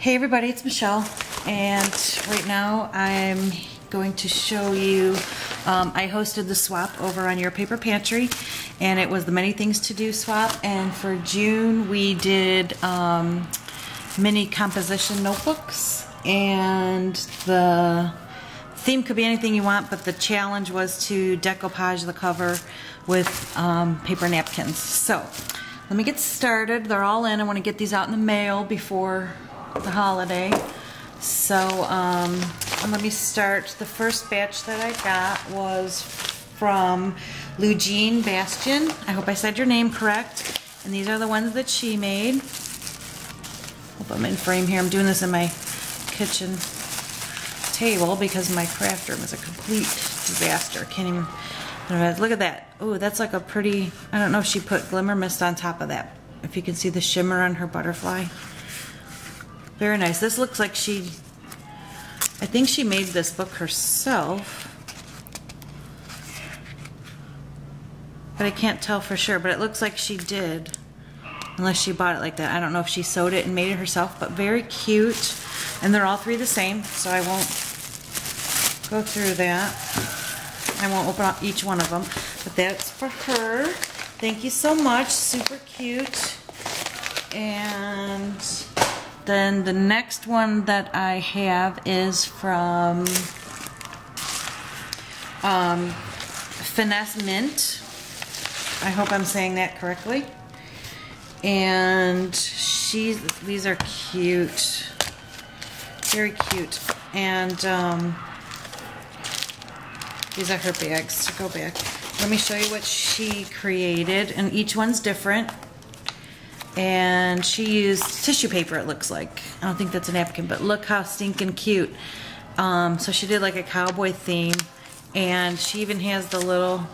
Hey everybody, it's Michelle, and right now I'm going to show you, um, I hosted the swap over on Your Paper Pantry, and it was the Many Things to Do swap, and for June we did um, mini composition notebooks, and the theme could be anything you want, but the challenge was to decoupage the cover with um, paper napkins. So, let me get started. They're all in. I want to get these out in the mail before the holiday. So um, let me start. The first batch that I got was from Lugene Bastian. I hope I said your name correct. And these are the ones that she made. Hope I'm in frame here. I'm doing this in my kitchen table because my craft room is a complete disaster. Can't even, look at that. Oh, that's like a pretty, I don't know if she put glimmer mist on top of that. If you can see the shimmer on her butterfly. Very nice. This looks like she, I think she made this book herself. But I can't tell for sure, but it looks like she did. Unless she bought it like that. I don't know if she sewed it and made it herself, but very cute. And they're all three the same, so I won't go through that. I won't open up each one of them, but that's for her. Thank you so much. Super cute. And then the next one that I have is from um, Finesse Mint. I hope I'm saying that correctly. And she's, these are cute. Very cute. And um, these are her bags to go back. Let me show you what she created. And each one's different and she used tissue paper it looks like. I don't think that's a napkin but look how stinking cute. Um, so she did like a cowboy theme. And she even has the little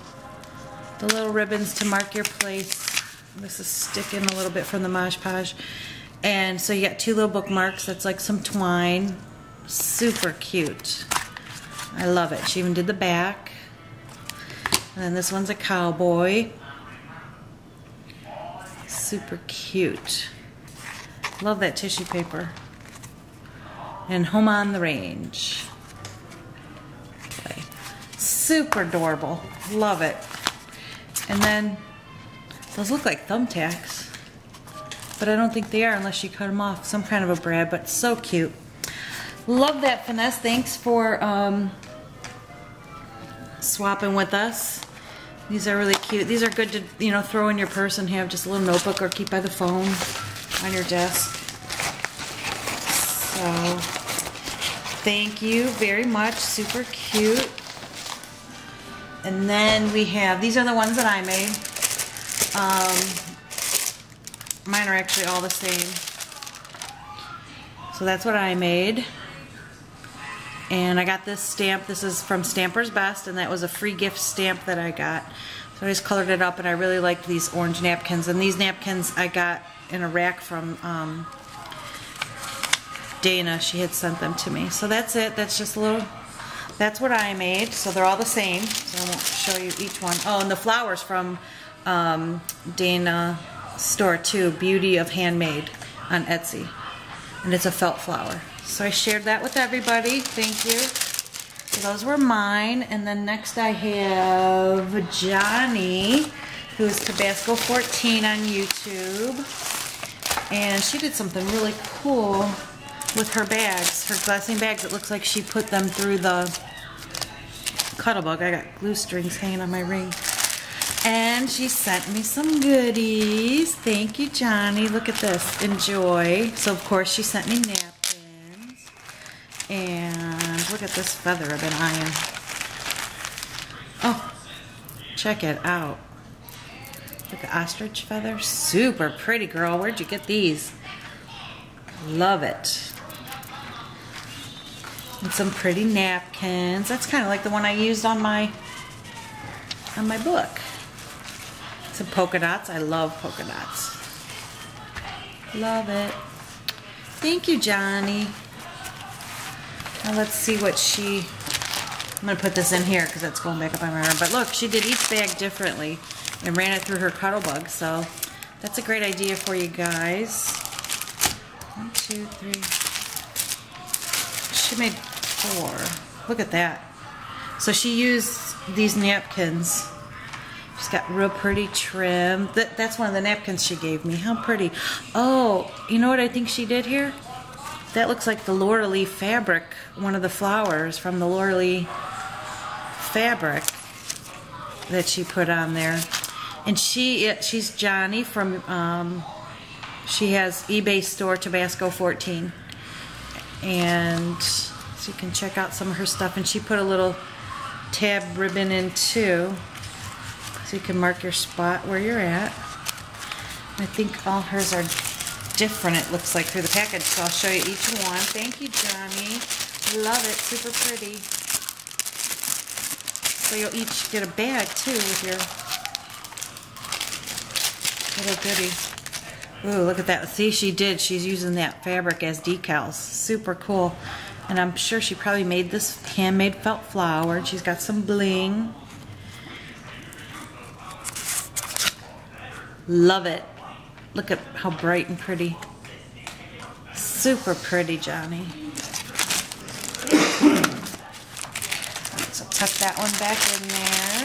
the little ribbons to mark your place. This is sticking a little bit from the Mod Podge and so you got two little bookmarks that's like some twine. Super cute. I love it. She even did the back. And then this one's a cowboy super cute. Love that tissue paper. And Home on the Range. Okay. Super adorable. Love it. And then those look like thumbtacks. But I don't think they are unless you cut them off. Some kind of a brad, but so cute. Love that finesse. Thanks for um, swapping with us. These are really cute. These are good to, you know, throw in your purse and have just a little notebook or keep by the phone on your desk. So, thank you very much. Super cute. And then we have, these are the ones that I made. Um, mine are actually all the same. So that's what I made. And I got this stamp. This is from Stampers Best, and that was a free gift stamp that I got. So I just colored it up, and I really liked these orange napkins. And these napkins I got in a rack from um, Dana. She had sent them to me. So that's it. That's just a little... That's what I made. So they're all the same. So I won't show you each one. Oh, and the flowers from um, Dana store too. Beauty of Handmade on Etsy. And it's a felt flower. So I shared that with everybody. Thank you. So those were mine. And then next I have Johnny, who's Tabasco 14 on YouTube. And she did something really cool with her bags, her glassine bags. It looks like she put them through the Cuttlebug. I got glue strings hanging on my ring. And she sent me some goodies. Thank you, Johnny. Look at this. Enjoy. So, of course, she sent me napkins. And look at this feather I've been eyeing. Oh, check it out. Look at the ostrich feather. Super pretty, girl. Where'd you get these? Love it. And some pretty napkins. That's kind of like the one I used on my on my book. Some polka dots. I love polka dots. Love it. Thank you, Johnny. Now let's see what she, I'm to put this in here because that's going back up on my arm. But look, she did each bag differently and ran it through her Cuttlebug. So that's a great idea for you guys. One, two, three, she made four. Look at that. So she used these napkins. She's got real pretty trim. That, that's one of the napkins she gave me. How pretty. Oh, you know what I think she did here? That looks like the Laura Lee fabric, one of the flowers from the Laura Lee fabric that she put on there. And she, she's Johnny from, um, she has eBay store Tabasco 14. And so you can check out some of her stuff. And she put a little tab ribbon in too. So you can mark your spot where you're at. I think all hers are different, it looks like, through the package. So I'll show you each one. Thank you, Johnny. Love it. Super pretty. So you'll each get a bag, too, with your little goodie. Ooh, look at that. See, she did. She's using that fabric as decals. Super cool. And I'm sure she probably made this handmade felt flower. She's got some bling. Love it. Look at how bright and pretty. Super pretty, Johnny. So tuck that one back in there.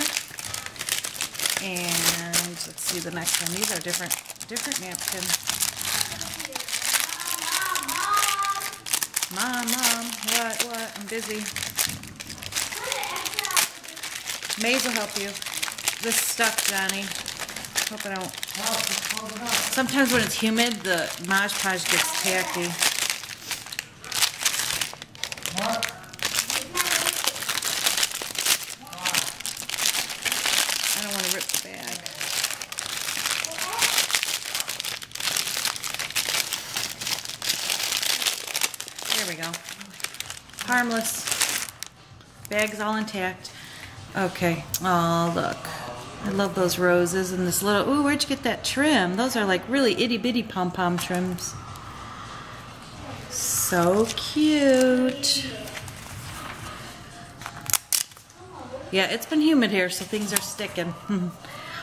And let's see the next one. These are different different napkins. Mom, mom, what, what? I'm busy. Maze will help you. This stuff, Johnny. Hope I don't. Sometimes when it's humid, the Mod Podge gets tacky. I don't want to rip the bag. There we go. Harmless. Bag's all intact. Okay. Oh, look. I love those roses and this little, ooh, where'd you get that trim? Those are like really itty bitty pom-pom trims. So cute. Yeah, it's been humid here, so things are sticking.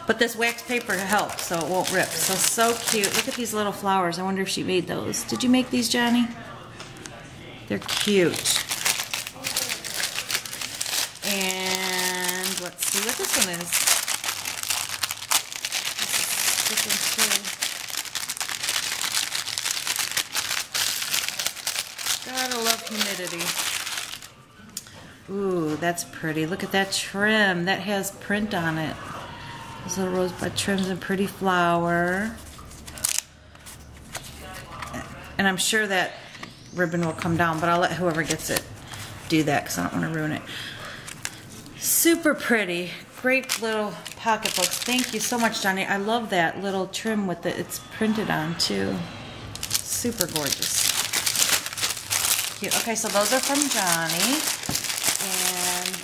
but this wax paper helps, so it won't rip. So, so cute. Look at these little flowers. I wonder if she made those. Did you make these, Johnny? They're cute. And let's see what this one is. Gotta love humidity. Ooh, that's pretty. Look at that trim. That has print on it. Those little rosebud trims and pretty flower. And I'm sure that ribbon will come down, but I'll let whoever gets it do that because I don't want to ruin it. Super pretty. Great little pocketbooks. Thank you so much, Johnny. I love that little trim with it. It's printed on too. Super gorgeous cute. Okay, so those are from Johnny. And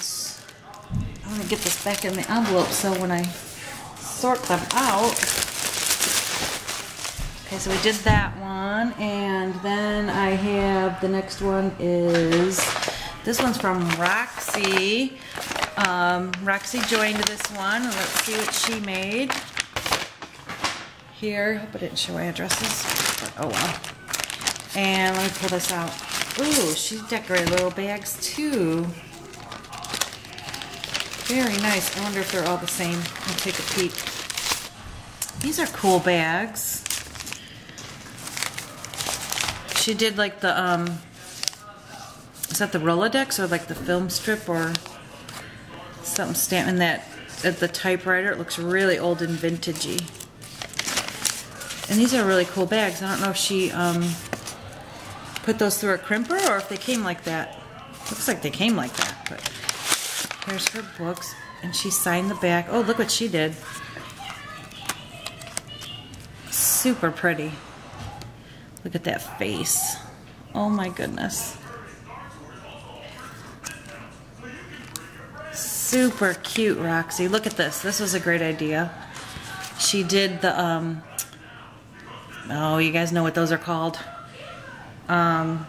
I'm going to get this back in the envelope so when I sort them out. Okay, so we did that one. And then I have the next one is, this one's from Roxy. Um, Roxy joined this one. Let's see what she made. Here, hope I didn't show my addresses. But oh well. And let me pull this out. Ooh, she decorated little bags too. Very nice. I wonder if they're all the same. I'll take a peek. These are cool bags. She did like the, um, is that the Rolodex or like the film strip or something stamping that at the typewriter. It looks really old and vintagey. And these are really cool bags. I don't know if she, um, put those through a crimper or if they came like that. Looks like they came like that, but here's her books. And she signed the back. Oh, look what she did. Super pretty. Look at that face. Oh my goodness. Super cute, Roxy. Look at this. This was a great idea. She did the, um, oh, you guys know what those are called. Um,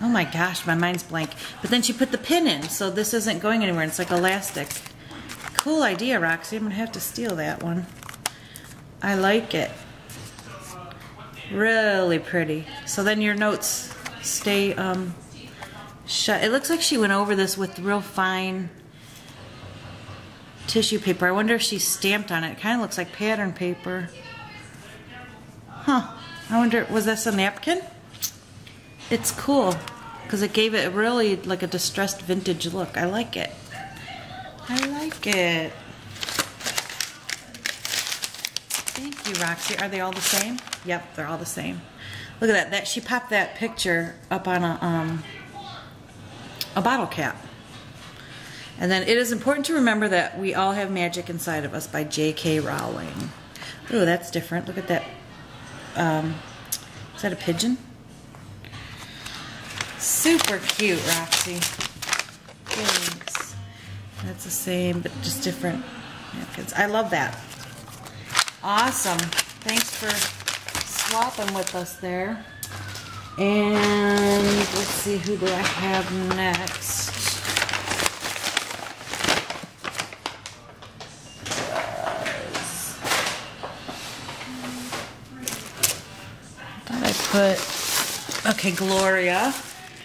oh my gosh, my mind's blank. But then she put the pin in, so this isn't going anywhere. It's like elastic. Cool idea, Roxy. I'm going to have to steal that one. I like it. Really pretty. So then your notes stay um, shut. It looks like she went over this with real fine tissue paper. I wonder if she stamped on it. It kind of looks like pattern paper. Huh. I wonder, was this a napkin? It's cool because it gave it really like a distressed vintage look. I like it. I like it. Thank you, Roxy. Are they all the same? Yep, they're all the same. Look at that. That she popped that picture up on a um, a bottle cap. And then it is important to remember that we all have magic inside of us by J.K. Rowling. Ooh, that's different. Look at that. Um, is that a pigeon? Super cute, Roxy. Thanks. That's the same, but just different napkins. I love that. Awesome. Thanks for swapping with us there. And let's see, who do I have next? Thought I put, okay, Gloria,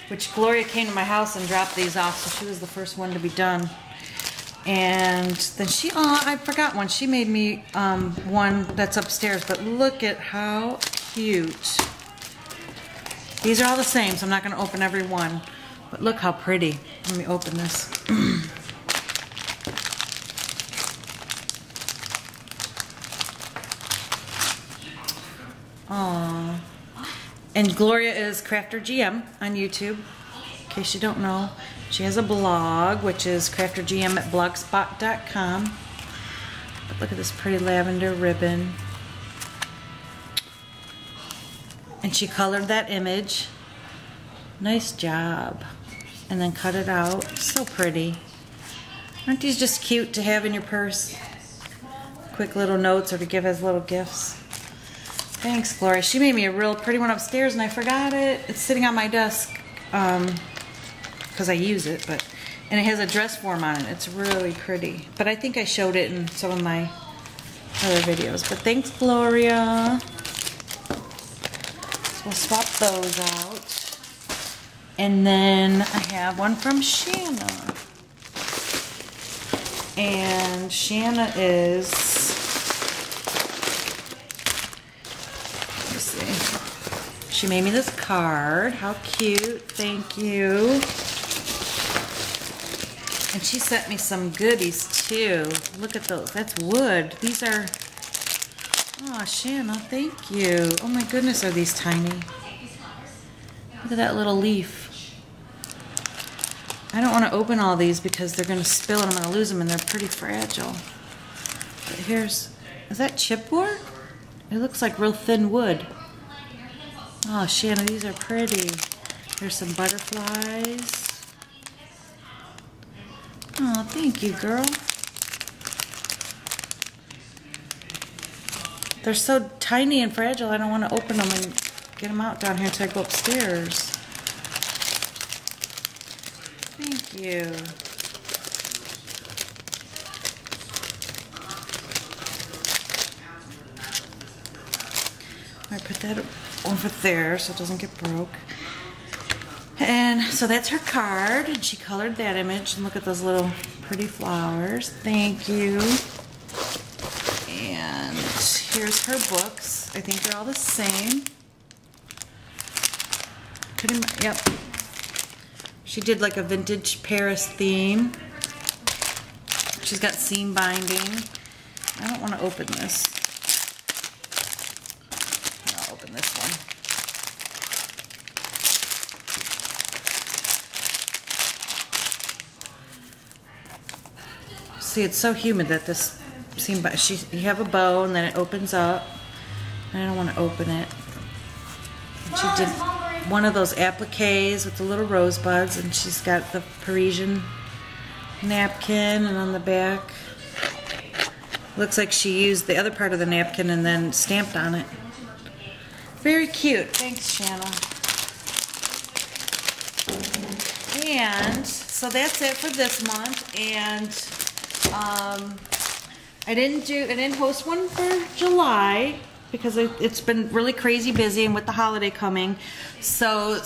which Gloria came to my house and dropped these off, so she was the first one to be done. And then she, oh, I forgot one. She made me um, one that's upstairs, but look at how cute. These are all the same, so I'm not going to open every one. But look how pretty. Let me open this. Aww. And Gloria is Crafter GM on YouTube. In case you don't know, she has a blog, which is craftergm at blogspot.com. Look at this pretty lavender ribbon. And she colored that image. Nice job. And then cut it out. So pretty. Aren't these just cute to have in your purse? Quick little notes or to give as little gifts. Thanks, Gloria. She made me a real pretty one upstairs and I forgot it. It's sitting on my desk because um, I use it, but and it has a dress form on it. It's really pretty. But I think I showed it in some of my other videos. But thanks, Gloria. So we'll swap those out. And then I have one from Shanna. And Shanna is She made me this card. How cute. Thank you. And she sent me some goodies too. Look at those. That's wood. These are... Oh, Shanna, thank you. Oh my goodness, are these tiny. Look at that little leaf. I don't want to open all these because they're going to spill and I'm going to lose them and they're pretty fragile. But here's... Is that chipboard? It looks like real thin wood. Oh, Shanna, these are pretty. There's some butterflies. Oh, thank you, girl. They're so tiny and fragile, I don't want to open them and get them out down here until I go upstairs. Thank you. I put that over there so it doesn't get broke. And so that's her card, and she colored that image. And look at those little pretty flowers. Thank you. And here's her books. I think they're all the same. Pretty much, yep. She did like a vintage Paris theme. She's got seam binding. I don't want to open this. See, it's so humid that this seam, she, you have a bow and then it opens up. I don't want to open it. And she did one of those appliques with the little rosebuds and she's got the Parisian napkin and on the back looks like she used the other part of the napkin and then stamped on it. Very cute. Thanks, Shanna. And so that's it for this month. And um, I didn't do, I didn't host one for July because it, has been really crazy busy and with the holiday coming. So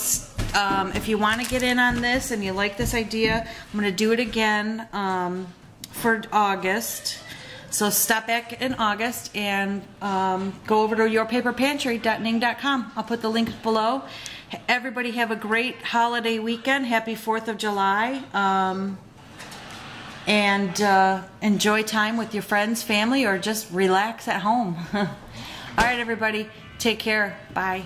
um, if you want to get in on this and you like this idea, I'm going to do it again um, for August. So stop back in August and um, go over to yourpaperpantry.ning.com. I'll put the link below. Everybody have a great holiday weekend. Happy 4th of July. Um, and uh, enjoy time with your friends, family, or just relax at home. All right, everybody. Take care. Bye.